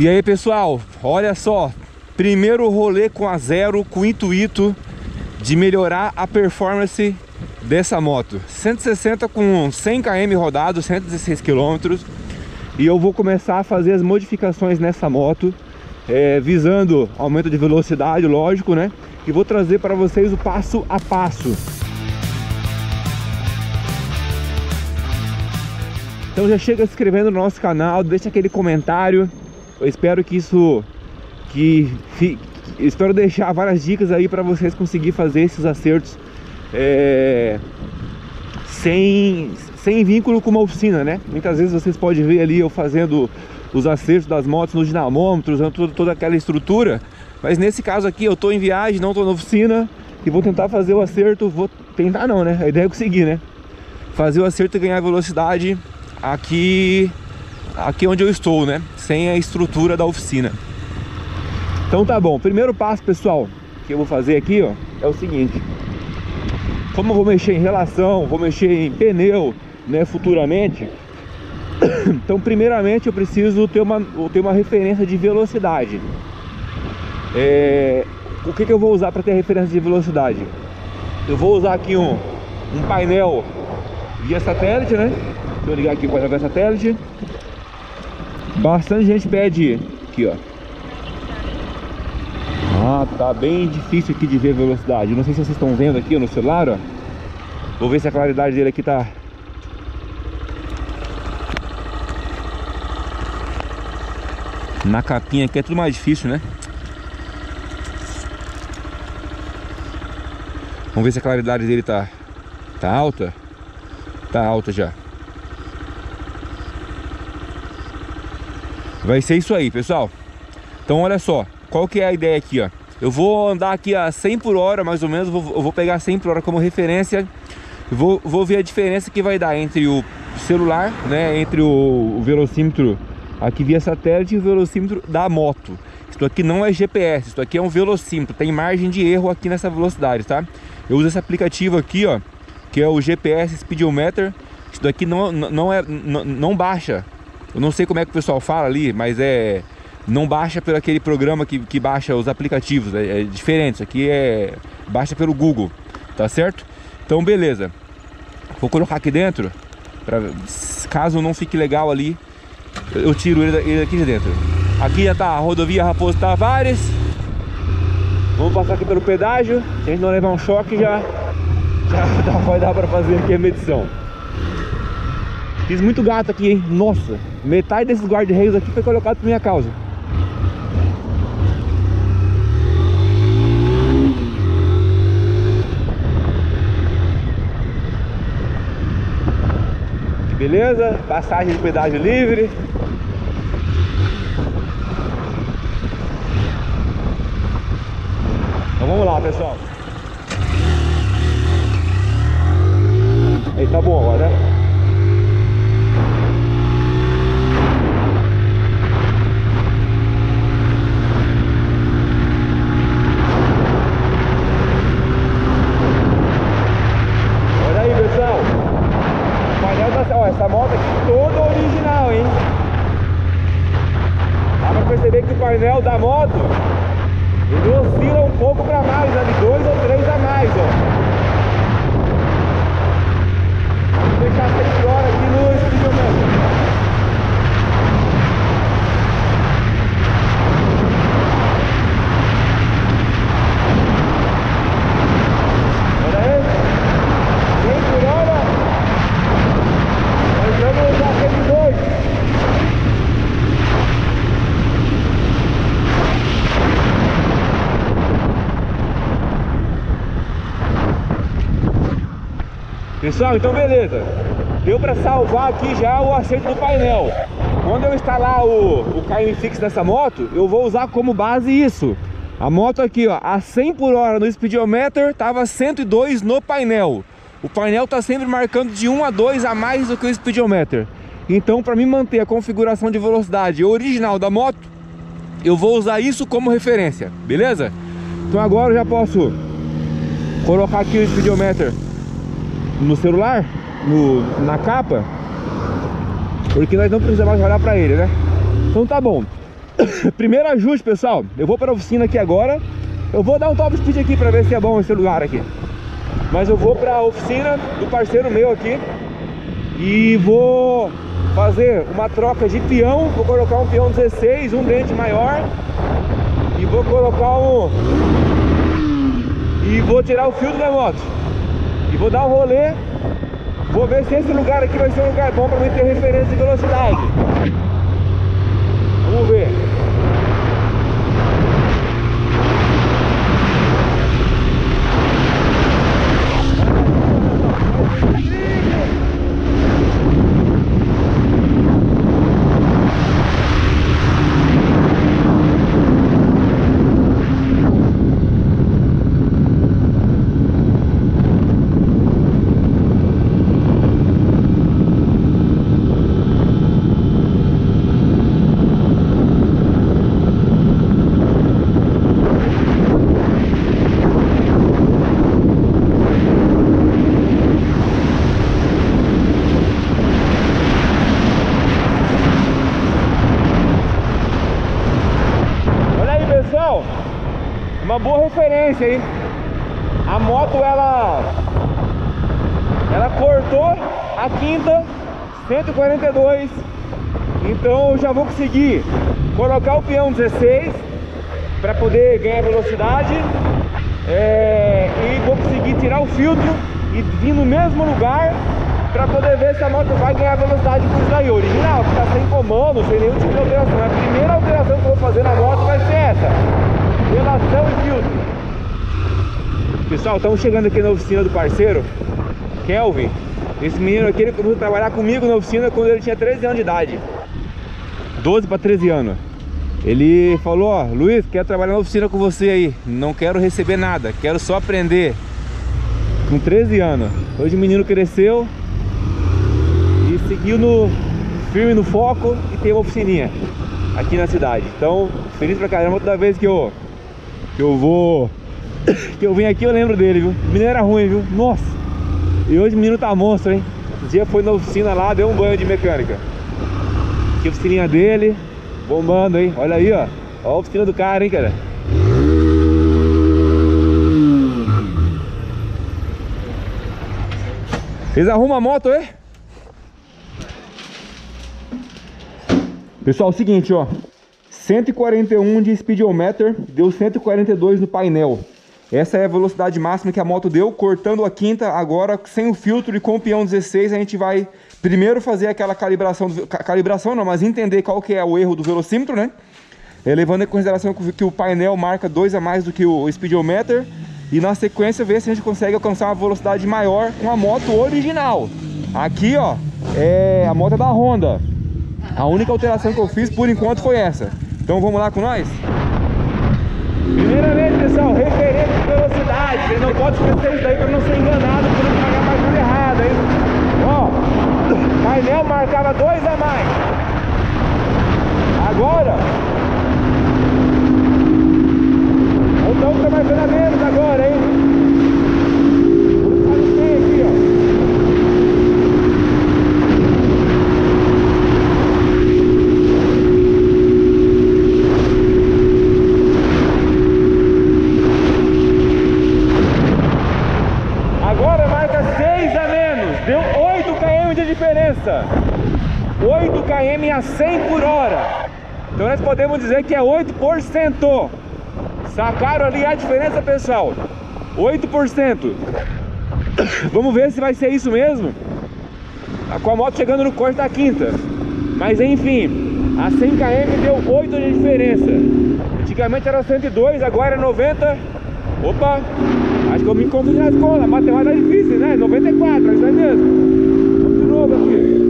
E aí pessoal, olha só, primeiro rolê com a zero, com o intuito de melhorar a performance dessa moto. 160 com 100 km rodado, 116 km E eu vou começar a fazer as modificações nessa moto é, Visando aumento de velocidade, lógico, né? E vou trazer para vocês o passo a passo. Então já chega se inscrevendo no nosso canal, deixa aquele comentário Eu espero que isso... Que, espero deixar várias dicas aí para vocês conseguir fazer esses acertos é, sem, sem vínculo com uma oficina, né? Muitas vezes vocês podem ver ali eu fazendo os acertos das motos no dinamômetro, usando toda, toda aquela estrutura, mas nesse caso aqui eu estou em viagem, não estou na oficina e vou tentar fazer o acerto, vou tentar não, né? A ideia é conseguir, né? Fazer o acerto e ganhar velocidade aqui, aqui onde eu estou, né? Sem a estrutura da oficina. Então tá bom, primeiro passo, pessoal, que eu vou fazer aqui, ó, é o seguinte. Como eu vou mexer em relação, vou mexer em pneu, né, futuramente, então primeiramente eu preciso ter uma, ter uma referência de velocidade. É, o que, que eu vou usar para ter referência de velocidade? Eu vou usar aqui um, um painel via satélite, né? Deixa eu ligar aqui o painel via satélite. Bastante gente pede aqui, ó ah, tá bem difícil aqui de ver velocidade. Não sei se vocês estão vendo aqui no celular, ó. Vou ver se a claridade dele aqui tá... Na capinha aqui é tudo mais difícil, né? Vamos ver se a claridade dele tá, tá alta. Tá alta já. Vai ser isso aí, pessoal. Então olha só, qual que é a ideia aqui, ó? Eu vou andar aqui a 100 por hora, mais ou menos, vou, eu vou pegar 100 por hora como referência. Vou, vou ver a diferença que vai dar entre o celular, né, entre o, o velocímetro aqui via satélite e o velocímetro da moto. Isso aqui não é GPS, isso aqui é um velocímetro, tem margem de erro aqui nessa velocidade, tá? Eu uso esse aplicativo aqui, ó, que é o GPS Speedometer. Isso daqui não, não, é, não, não baixa. Eu não sei como é que o pessoal fala ali, mas é não baixa pelo aquele programa que, que baixa os aplicativos, é, é diferente, isso aqui é baixa pelo Google, tá certo? Então beleza, vou colocar aqui dentro, pra, caso não fique legal ali, eu tiro ele, ele aqui de dentro. Aqui já tá a rodovia Raposo Tavares, vamos passar aqui pelo pedágio, se a gente não levar um choque já, já vai dar pra fazer aqui a medição. Fiz muito gato aqui, hein? Nossa, metade desses guarda-reios aqui foi colocado por minha causa. beleza? Passagem de pedágio livre. Então vamos lá, pessoal. Aí tá bom agora, né? essa moto aqui toda original, hein? Dá pra perceber que o painel da moto ele oscila um pouco pra mais, ali, dois ou três a mais, ó. Vou deixar 100 horas aqui no speedometer. Pessoal, então beleza. Deu para salvar aqui já o acerto do painel. Quando eu instalar o, o KM Fix nessa moto Eu vou usar como base isso. A moto aqui, ó, a 100 por hora no speedometer Tava 102 no painel. O painel tá sempre marcando de 1 a 2 a mais do que o speedometer. Então para mim manter a configuração de velocidade original da moto Eu vou usar isso como referência, beleza? Então agora eu já posso colocar aqui o speedometer no celular, no, na capa, porque nós não precisamos olhar para ele, né? Então tá bom. Primeiro ajuste, pessoal. Eu vou para a oficina aqui agora. Eu vou dar um top speed aqui para ver se é bom esse lugar aqui. Mas eu vou para a oficina do parceiro meu aqui e vou fazer uma troca de peão. Vou colocar um peão 16, um dente maior e vou colocar um e vou tirar o filtro da moto vou dar um rolê. Vou ver se esse lugar aqui vai ser um lugar bom para mim ter referência de velocidade. Vamos ver. Boa referência aí. A moto ela ela cortou a quinta 142. Então eu já vou conseguir colocar o peão 16 para poder ganhar velocidade é, e vou conseguir tirar o filtro e vir no mesmo lugar para poder ver se a moto vai ganhar velocidade com isso daí. Original, que tá sem comando, sem nenhum tipo de alteração. A primeira alteração que eu vou fazer na moto vai ser essa. Relação e filtro. Pessoal, estamos chegando aqui na oficina do parceiro, Kelvin. Esse menino aqui, ele começou a trabalhar comigo na oficina quando ele tinha 13 anos de idade. 12 para 13 anos. Ele falou, ó, Luiz, quero trabalhar na oficina com você aí. Não quero receber nada, quero só aprender. Com 13 anos. Hoje o menino cresceu seguiu no firme no foco e tem uma oficininha aqui na cidade. Então, feliz pra caramba toda vez que eu que eu vou que eu venho aqui eu lembro dele, viu? O menino era ruim, viu? Nossa! E hoje o menino tá monstro, hein? Esse dia foi na oficina lá, deu um banho de mecânica. Aqui a oficininha dele, bombando, hein? Olha aí, ó. Olha a oficina do cara, hein, cara? Vocês arrumam a moto aí? Pessoal, é o seguinte, ó. 141 de speedometer, deu 142 no painel. Essa é a velocidade máxima que a moto deu, cortando a quinta agora sem o filtro e com o peão 16 a gente vai primeiro fazer aquela calibração, do, calibração não, mas entender qual que é o erro do velocímetro, né? É, levando em consideração que o painel marca 2 a mais do que o speedometer e na sequência ver se a gente consegue alcançar uma velocidade maior com a moto original. Aqui, ó, é a moto é da Honda. A única alteração que eu fiz por enquanto foi essa. Então vamos lá com nós? Primeiramente, pessoal, referência de velocidade. Você não pode esquecer isso daí para não ser enganado, para não pagar mais tudo errado, hein? Ó, painel marcava dois a mais. Agora, então tá marcando a menos agora, hein? diferença 8 km a 100 por hora. Então nós podemos dizer que é 8% Sacaram ali a diferença pessoal? 8% Vamos ver se vai ser isso mesmo? Com a moto chegando no corte da quinta. Mas enfim A 100 km deu 8 de diferença. Antigamente era 102, agora é 90 Opa Acho que eu me encontro na escola. Matemática é difícil, né? 94, é isso aí mesmo. Novo aqui.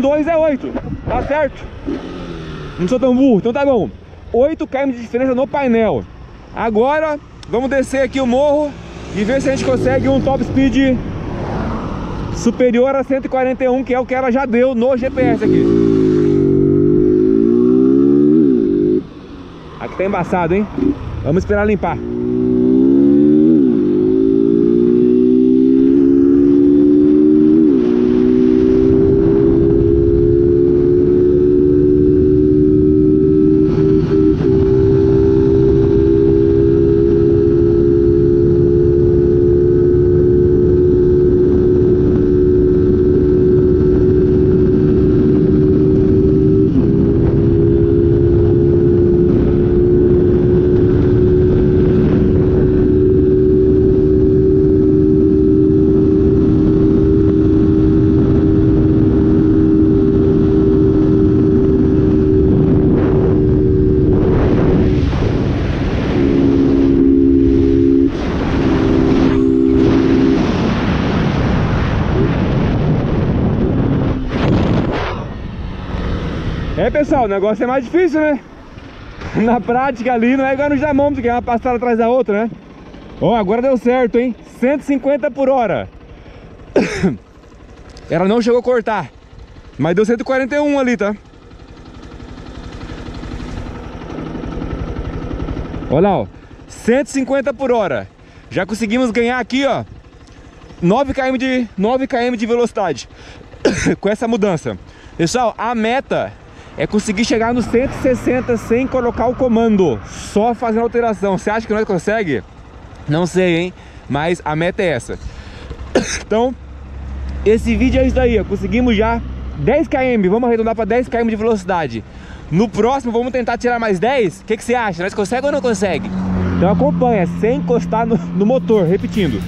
2 é 8. Tá certo? Não sou tão burro, então tá bom. 8 km de diferença no painel. Agora, vamos descer aqui o morro e ver se a gente consegue um top speed superior a 141, que é o que ela já deu no GPS aqui. Aqui tá embaçado, hein? Vamos esperar limpar. É pessoal, o negócio é mais difícil, né? Na prática ali não é igual no jamômetro, que é uma passada atrás da outra, né? Ó, agora deu certo, hein? 150 por hora Ela não chegou a cortar Mas deu 141 ali, tá? Olha lá, ó 150 por hora Já conseguimos ganhar aqui, ó 9 km de, 9 km de velocidade Com essa mudança Pessoal, a meta é conseguir chegar nos 160 sem colocar o comando, só fazendo alteração. Você acha que nós consegue? Não sei, hein? Mas a meta é essa. Então, esse vídeo é isso daí, ó. conseguimos já 10 km, vamos arredondar para 10 km de velocidade. No próximo vamos tentar tirar mais 10? O que, que você acha? Nós consegue ou não consegue? Então acompanha, sem encostar no, no motor, repetindo.